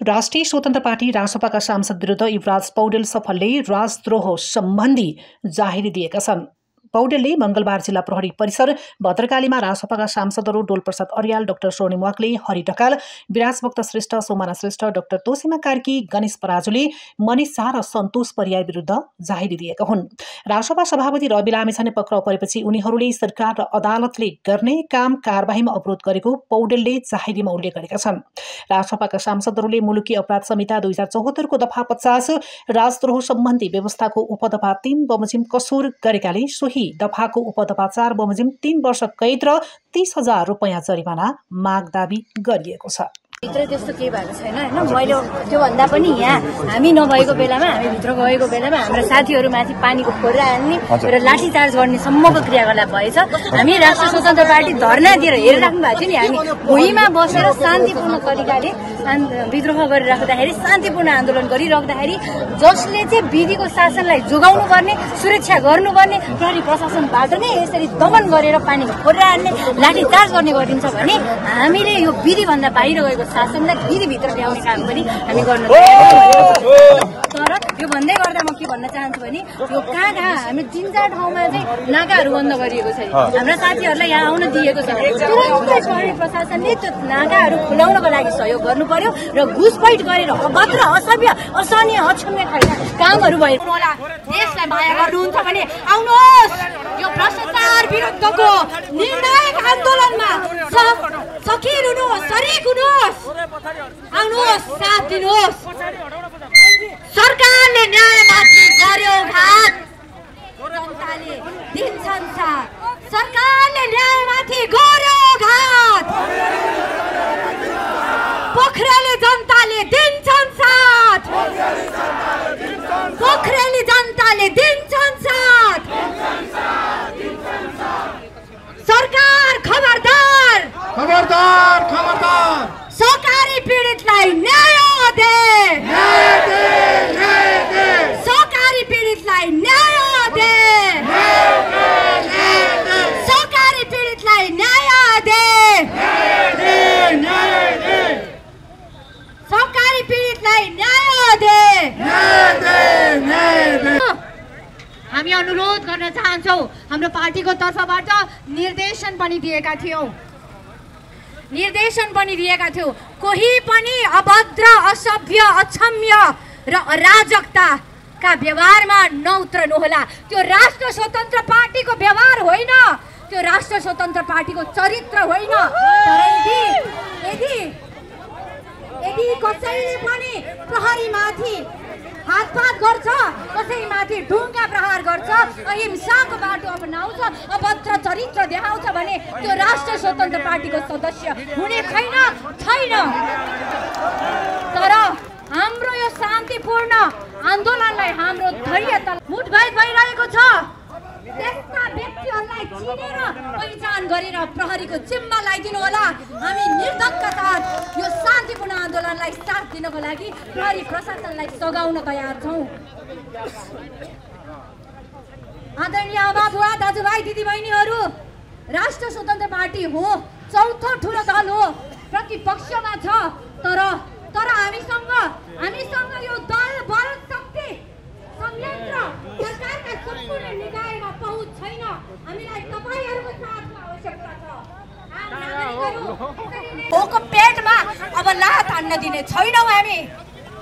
राष्ट्रिय स्वतन्त्र पार्टी रासपाका सांसद विरुद्ध युवराज पौडेल सफलले राजद्रोह सम्बन्धी जाहेरी दिएका छन्। पौडेलले मङ्गलबार जिल्ला प्रहरी परिसर भद्रकालीमा रासपाका सांसदहरू डोलप्रसाद अर्याल डाक्टर स्वर्णिम वाक्ले हरि ढकाल विराजभक्त श्रेष्ठ सोमाना श्रेष्ठ डाक्टर तोसिमा कार्की गणेश पराजुले मनिष शाह र सन्तोष परियार विरुद्ध जाहेरी दिएका हुन्। रासपा सभापति रवि लामिछाने पक्राउ परेपछि उनीहरूले सरकार र अदालतले गर्ने काम कारबाहीमा अवरोध गरेको पौडेलले जाहेरीमा उल्लेख गरेका छन्। रासपाका सांसदहरूले मुलुकी अपराध संहिता दुई हजार चौहत्तरको दफा पचास राजद्रोह सम्बन्धी व्यवस्थाको उपदफा तीन बमोजिम कसुर गरेकाले सोही दफाको उपदफा चार बमोजिम तीन वर्ष कैद र तिस हजार रुपियाँ जरिवाना माग दावी गरिएको छ। भित्र त्यस्तो केही भएको छैन होइन? मैले त्योभन्दा पनि यहाँ हामी नभएको बेलामा हामी भित्र गएको बेलामा हाम्रा साथीहरूमाथि पानीको खोरा हाल्ने र लाठीचार्ज गर्ने सम्मको क्रियाकलाप भएछ। हामी राष्ट्रिय स्वतन्त्र पार्टी धर्ना दिएर हेरिराख्नु भएको थियो नि हामी भुइँमा बसेर शान्तिपूर्ण तरिकाले विद्रोह गरिराख्दाखेरि शान्तिपूर्ण आन्दोलन गरिराख्दाखेरि जसले चाहिँ विधिको शासनलाई जोगाउनु पर्ने सुरक्षा गर्नुपर्ने प्रहरी प्रशासनबाट नै यसरी दमन गरेर पानीको खोरा हाल्ने लाठीचार्ज गर्ने गरिन्छ भने हामीले यो विधिभन्दा बाहिर गएको शासनलाई विधिभित्र ल्याउने काम पनि हामी गर्न। तर यो भन्दै गर्दा म के भन्न चाहन्छु भने यो कहाँ कहाँ हामी तिन चार ठाउँमा चाहिँ नाकाहरू बन्द गरिएको छ। हाम्रा साथीहरूलाई यहाँ आउन दिएको छ। तुरन्तै प्रहरी प्रशासनले त्यो नाकाहरू खुलाउनको लागि सहयोग गर्नु पर्यो र घुसपैठ गरेर अभद्र असभ्य असहनीय अक्षम्य खालका कामहरू भयो देशलाई माया गर्नुहुन्छ भने आउनुहोस्। यो भ्रष्टाचार विरुद्धको निर्णायक आन्दोलनमा स- सखिर हुनुहोस् सरिक हुनुहोस् आउनुहोस् साथ दिनुहोस्। सरकारले न्यायमाथि गर्यो घात जनताले दिन्छन् साथ सरकारले न्यायमाथि गर्यो घात पोखरेली जनताले दिन्छन् साथ पोखरेली जनताले दिन्छन् साथ सरकार खबरदार खबरदार खबरदार सहकारी पीडितलाई न्याय दे न्याय दे न्याय दे सहकारी पीडितलाई न्याय दे न्याय दे सहकारी पीडितलाई न्याय दे न्याय दे न्याय दे सहकारी पीडितलाई न्याय दे न्याय दे न्याय दे हामी अनुरोध गर्न चाहन्छौँ हाम्रो पार्टीको तर्फबाट निर्देशन पनि दिएका थियौँ। निर्देशन पनि दिएका थियौँ। कोही पनि अभद्र असभ्य अक्षम्य र अराजकताका व्यवहारमा नउत्रनुहोला। त्यो राष्ट्र स्वतन्त्र पार्टीको व्यवहार होइन। त्यो राष्ट्र स्वतन्त्र पार्टीको चरित्र होइन। यदि यदि कसैले पनि प्रहरीमाथि हातपात गर्छ कसैमाथि ढुङ्गा प्रहार गर्छ अहिंसाको बाटो अपनाउँछ अभद्र चरित्र देखाउँछ भने त्यो राष्ट्र स्वतन्त्र पार्टीको सदस्य हुने छैन छैन। तर हाम्रो यो शान्तिपूर्ण आन्दोलनलाई हाम्रो धैर्य तल मुठभेड भइरहेको छ। त्यस्ता व्यक्तिहरूलाई चिनेर पहिचान गरेर प्रहरीको जिम्मा लगाइदिनु होला। हामी निर्धक्क साथ यो शान्तिपूर्ण आन्दोलनलाई साथ दिनको लागि प्रहरी प्रशासनलाई सघाउन तयार छौँ। आदरणीय आमा बुवा दाजुभाइ दिदीबहिनीहरू राष्ट्र स्वतन्त्र पार्टी हो चौथो ठुलो दल हो प्रतिपक्षमा छ तर तर हामीसँग हामीसँग यो दल बल शक्ति संयन्त्र सरकारका सम्पूर्ण छैन हामीलाई तपाईँहरूको साथमा आवश्यकता छ। भोको पेटमा अब लात हान्न दिने छैनौँ हामी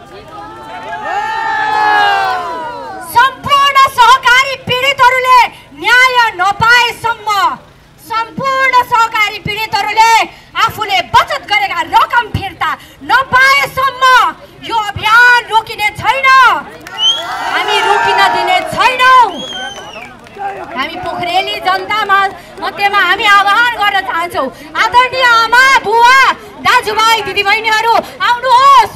सम्पूर्ण सहकारी पीडितहरूले न्याय नपाएसम्म सम्पूर्ण सहकारी पीडितहरूले आफूले बचत गरेका रकम फिर्ता नपाएसम्म यो अभियान रोकिने छैन हामी रोकिन दिने छैनौँ हामी पोखरेली जनतामा मध्येमा हामी आह्वान गर्न चाहन्छौँ आदरणीय आमा बुवा दाजुभाइ दिदीबहिनीहरू आउनुहोस्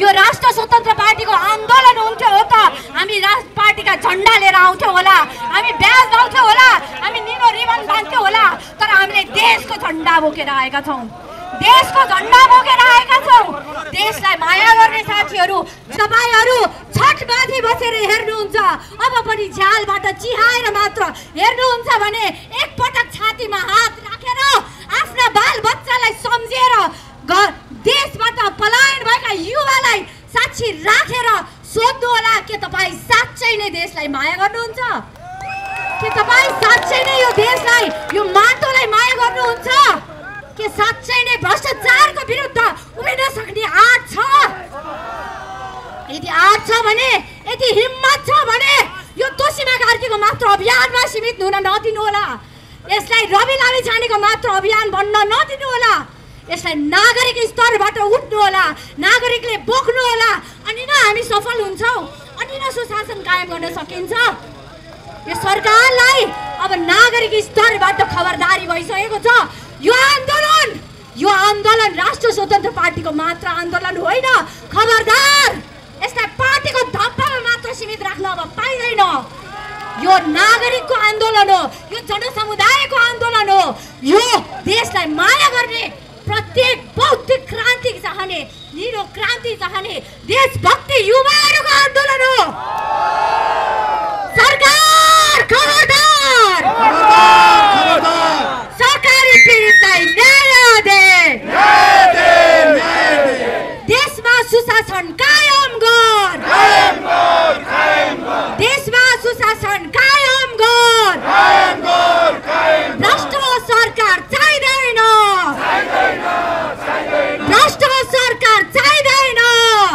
यो राष्ट्र स्वतन्त्र पार्टीको आन्दोलन हुन्थ्यो हो त। हामी राष्ट्र पार्टीका झन्डा लिएर आउँथ्यौँ होला। हामी ब्याज लाउँथ्यौँ होला। हामी निलो रिबन बाँध्थ्यौँ होला। तर हामीले देशको झन्डा बोकेर आएका छौँ। देशको झन्डा बोकेर आएका छौँ। देशलाई माया गर्ने साथीहरू तपाईँहरू छठमाथि बसेर हेर्नुहुन्छ। अब पनि झ्यालबाट चिहाएर मात्र हेर्नुहुन्छ भने एकपटक छातीमा हात राखेर आफ्ना बाल बच्चालाई सम्झेर घर देशबाट पलायन भएका युवालाई नै देशलाई माया गर्नुहुन्छ? के तपाईँ साँच्चै नै यो देशलाई यो माटोलाई माया गर्नुहुन्छ? के साँच्चै नै भ्रष्टाचारको विरुद्ध उभिन सक्ने आँट छ? यदि आँट छ भने यदि हिम्मत छ भने यो तोसीमा कार्कीको मात्र अभियानमा सीमित हुन नदिनु होला यसलाई रवि लामी छानेको मात्र अभियान बन्न नदिनु होला यसलाई नागरिक स्तरबाट उठ्नु होला नागरिकले बोक्नु होला अनि न हामी सफल हुन्छौँ। अनि न सुशासन कायम गर्न सकिन्छ। यो सरकारलाई अब नागरिक स्तरबाट खबरदारी भइसकेको छ। यो आन्दोलन यो आन्दोलन राष्ट्र स्वतन्त्र पार्टीको मात्र आन्दोलन होइन। खबरदार यसलाई पार्टीको धप्पामा मात्र सीमित राख्न अब पाइँदैन। यो नागरिकको आन्दोलन हो यो जनसमुदायको आन्दोलन हो। यो देशलाई माया गर्ने प्रत्येक बौद्धिक क्रान्ति चाहने निरो क्रान्ति चाहने देशभक्ति युवाहरूको आन्दोलन हो। सरकार खबरदार सरकारी पीडितलाई न्याय दे न्याय दे न्याय दे देशमा सुशासन कायम गर कायम गर कायम गर देशमा सुशासन कायम गर कायम गर कायम भ्रष्ट सरकार चाहिँदैन भ्रष्ट सरकार चाहिँदैन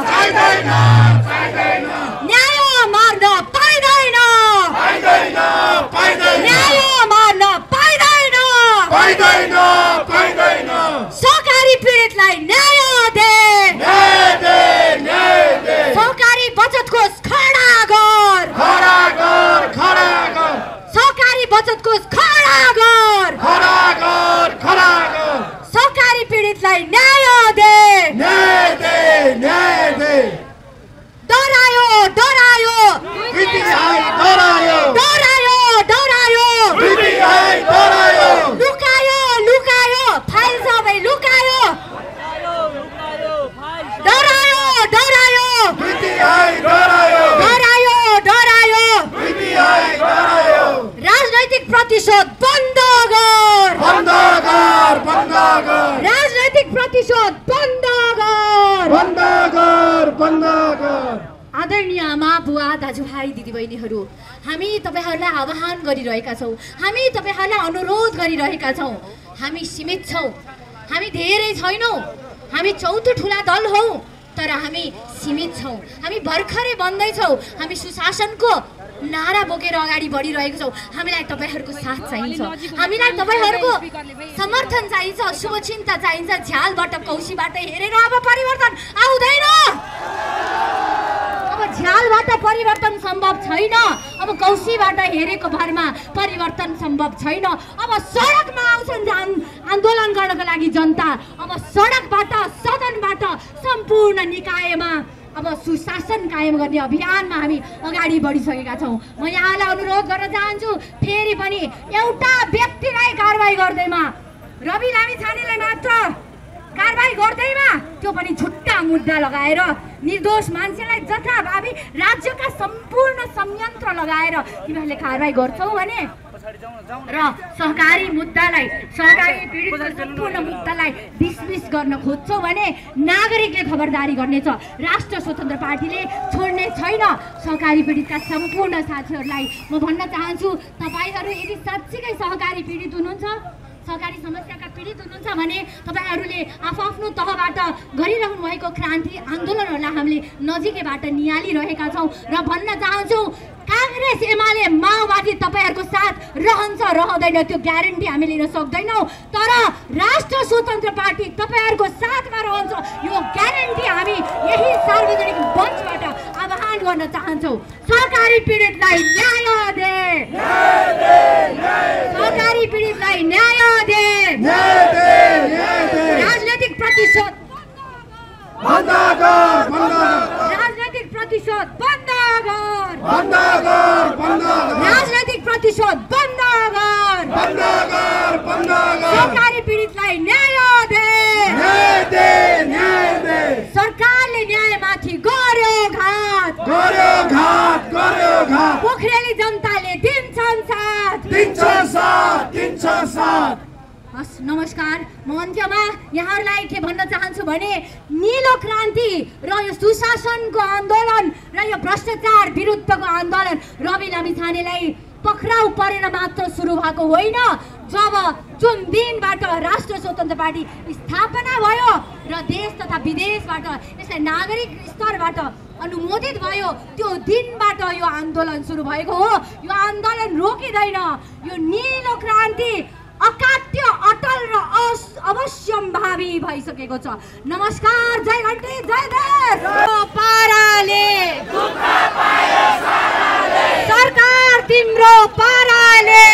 चाहिँदैन चाहिँदैन न्याय मार्न पाइँदैन पाइँदैन पाइँदैन न्याय मार्न पाइँदैन पाइँदैन पाइँदैन सहकारी पीडितलाई न्याय दे न्याय दे न्याय दे सहकारी बचत कोष खडा गर खडा गर खडा गर सहकारी बचत कोष खडा गर खडा गर खडा गर सहकारी पीडितलाई न्याय दे न्याय दे न्याय दे डरायो डरायो पिटिआई डरायो डरायो डरायो पिटिआई डरायो लुकायो लुकायो फाइल सबै लुकायो डरायो डरायो पिटिआई डरायो डरायो डरायो पिटिआई डरायो राजनैतिक प्रतिशोध बन्द गर बन्द गर बन्द गर राजनैतिक प्रतिशोध बन्द गर बन्द गर बन्द गर आदरणीय आमा बुवा दाजुभाइ दिदीबहिनीहरू हामी तपाईँहरूलाई आह्वान गरिरहेका छौँ हामी तपाईँहरूलाई अनुरोध गरिरहेका छौँ हामी सीमित छौँ हामी धेरै छैनौँ हामी चौथो ठुला दल हौ तर हामी सीमित छौँ हामी भर्खरै बन्दैछौँ हामी सुशासनको नारा बोकेर अगाडि बढिरहेको छौँ। हामीलाई तपाईँहरूको साथ चाहिन्छ। हामीलाई तपाईँहरूको समर्थन चाहिन्छ शुभचिन्ता चाहिन्छ। झ्यालबाट कौशीबाट हेरेर अब परिवर्तन आउँदैन। अब झ्यालबाट परिवर्तन सम्भव छैन। अब कौशीबाट हेरेको भरमा परिवर्तन सम्भव छैन। अब सडकमा आउँछन् जान आन्दोलन गर्नको लागि जनता। अब सडकबाट सदनबाट सम्पूर्ण निकायमा अब सुशासन कायम गर्ने अभियानमा हामी अगाडि बढिसकेका छौँ। म यहाँलाई अनुरोध गर्न चाहन्छु फेरि पनि एउटा व्यक्तिलाई कारवाही गर्दैमा। रवि लामी छानेलाई मात्र कारवाही गर्दैमा त्यो पनि छुट्टा मुद्दा लगाएर निर्दोष मान्छेलाई जथाभावी राज्यका सम्पूर्ण संयन्त्र लगाएर तिमीहरूले कारवाही गर्छौ भने र सहकारी मुद्दालाई सहकारी पीडितको सम्पूर्ण मुद्दालाई डिसमिस गर्न खोज्छौ भने नागरिकले खबरदारी गर्नेछ। राष्ट्र स्वतन्त्र पार्टीले छोड्ने छैन। सहकारी पीडितका सम्पूर्ण साथीहरूलाई म भन्न चाहन्छु तपाईँहरू यदि साँच्चीकै सहकारी पीडित हुनुहुन्छ सहकारी समस्याका पीडित हुनुहुन्छ भने तपाईँहरूले आफ्नो तहबाट गरिरहनु भएको क्रान्ति आन्दोलनहरूलाई हामीले नजिकैबाट निहालिरहेका छौँ। र भन्न चाहन्छौँ काङ्ग्रेस एमाले माओवादी तपाईँहरूको साथ रहन्छ रहँदैन। त्यो ग्यारेन्टी हामी लिन सक्दैनौँ। तर राष्ट्र स्वतन्त्र पार्टी तपाईँहरूको साथमा रहन्छ। यो ग्यारेन्टी हामी यही सार्वजनिक मञ्चबाट आह्वान गर्न चाहन्छौँ। सरकारी पीडितलाई न्याय दे। सरकारी पीडितलाई न्याय दे। राजनैतिक प्रतिशोध राजनैतिक प्रतिशोध बन्द गर। बन्द गर। राजनैतिक प्रतिशोध बन्द गर सरकारी पीडितलाई न्याय दे न्याय दे न्याय दे सरकारले न्यायमाथि गर्यो घात गर्यो घात गर्यो घात पोखरेली जनताले दिन्छन् साथ दिन्छ साथ दिन्छ साथ हस् नमस्कार म अन्त्यमा यहाँहरूलाई के भन्न चाहन्छु भने निलो क्रान्ति र यो सुशासनको आन्दोलन र यो भ्रष्टाचार विरुद्धको आन्दोलन रवि लामिछानेलाई पक्राउ परेर मात्र सुरु भएको होइन। जब जुन दिनबाट राष्ट्र स्वतन्त्र पार्टी स्थापना भयो र देश तथा विदेशबाट यसलाई नागरिक स्तरबाट अनुमोदित भयो त्यो दिनबाट यो आन्दोलन सुरु भएको हो। यो आन्दोलन रोकिँदैन। यो निलो क्रान्ति भइसकेको छ। नमस्कार जय घन्टी जय देश। पाराले सरकार तिम्रो पाराले।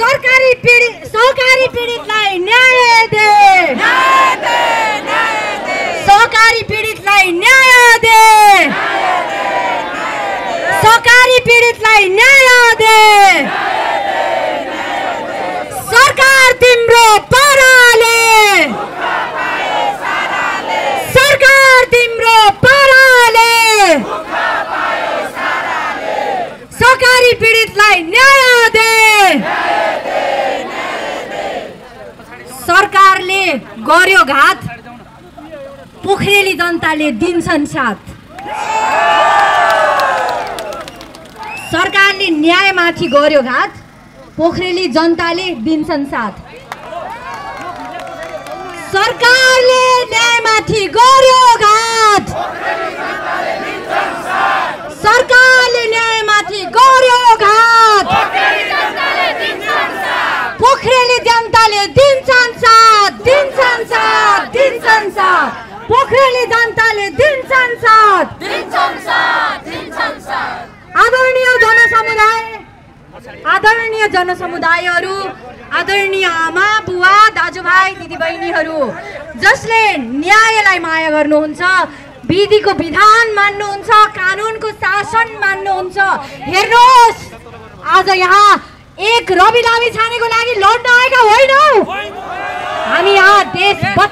सरकारी पीडित सहकारी पीडितलाई न्याय दे। सहकारी पीडितलाई न्याय दे। सहकारी पीडितलाई न्याय दे। सरकार तिम्रो पाराले सरकार तिम्रो पाराले सहकारी पीडितलाई न्याय दे सरकारले गर्यो घात। पोखरेली जनताले दिन्छन् साथ सरकारले न्यायमाथि गर्यो घात पोखरेली जनताले दिन्छन् साथ सरकारले न्यायमाथि गर्यो घात। सरकारले न्यायमाथि गर्यो घात। पोखरेली जनताले दिन्छन् साथ दिन्छन् साथ दिन्छन् साथ पोखरेली जनताले दिन्छन् साथ आदरणीय जनसमुदाय आदरणीय जनसमुदायहरू आदरणीय आमा बुवा दाजुभाइ दिदीबहिनीहरू जसले न्यायलाई माया गर्नुहुन्छ विधिको विधान मान्नुहुन्छ कानुनको शासन मान्नुहुन्छ हेर्नुहोस् आज यहाँ एक रवि लामी छानेको लागि लड्न आएका होइनौ।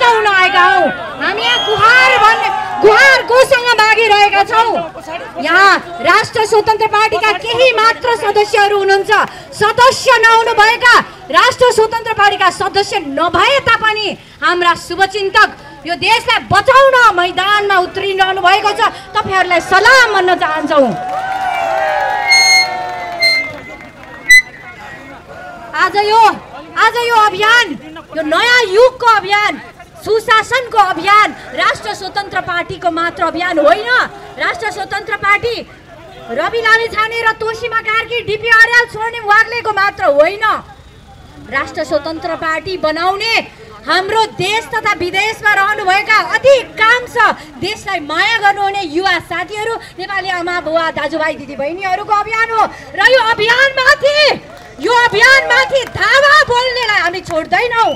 बचाउन आएका हौ। हामी यहाँ गुहार भन्ने गुहार कोसँग मागिरहेका छौँ। यहाँ राष्ट्र स्वतन्त्र पार्टीका केही मात्र सदस्यहरू हुनुहुन्छ। सदस्य नहुनु भएका राष्ट्र स्वतन्त्र पार्टीका सदस्य नभए तापनि हाम्रा शुभचिन्तक यो देशलाई बचाउन मैदानमा उत्रिरहनु भएको छ। तपाईँहरूलाई सलाम भन्न चाहन्छौँ। आज यो आज यो अभियान यो नयाँ युगको अभियान सुशासनको अभियान राष्ट्र स्वतन्त्र पार्टीको मात्र अभियान होइन। राष्ट्र स्वतन्त्र पार्टी रवि लामी छाने र तोसिमा कार्की डिपी आर्याल स्वर्णिम वाग्लेको मात्र होइन। राष्ट्र स्वतन्त्र पार्टी बनाउने हाम्रो देश तथा विदेशमा रहनुभएका अधिकांश देशलाई माया गर्नुहुने युवा साथीहरू नेपाली आमा बुवा दाजुभाइ दिदीबहिनीहरूको अभियान हो। र यो अभियानमाथि यो अभियानमाथि धावा बोल्नेलाई हामी छोड्दैनौँ।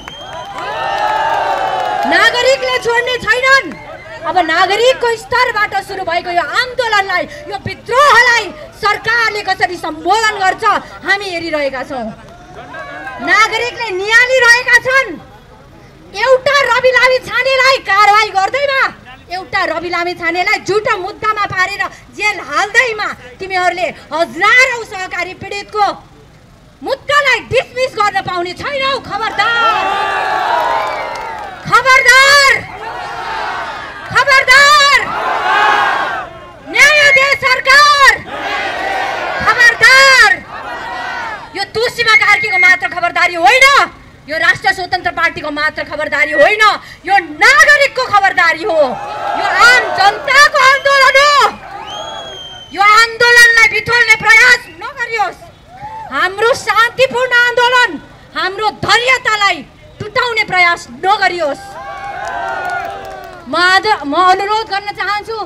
नागरिकले छोड्ने छैनन्। अब नागरिकको स्तरबाट सुरु भएको यो आन्दोलनलाई यो विद्रोहलाई सरकारले कसरी सम्बोधन गर्छ हामी हेरिरहेका छौँ। नागरिकले निहालिरहेका छन्। एउटा रवि लामी छानेलाई कारवाही गर्दैमा एउटा रवि लामी छानेलाई झुटो मुद्दामा पारेर जेल हाल्दैमा तिमीहरूले हजारौँ सहकारी पीडितको मुद्दालाई डिसमिस गर्न पाउने छैनौ खबरदार। खबरदार! खबरदार! न्याय दे सरकार! खबरदार! यो तुलसीमा कार्कीको मात्र खबरदारी होइन यो राष्ट्र स्वतन्त्र पार्टीको मात्र खबरदारी होइन यो नागरिकको खबरदारी हो। यो आम जनताको आन्दोलन हो। यो आन्दोलनलाई बिथोल्ने प्रयास नगरियोस्। हाम्रो शान्तिपूर्ण आन्दोलन हाम्रो धैर्यतालाई टुटाउने प्रयास नगरियोस्। म आज म अनुरोध गर्न चाहन्छु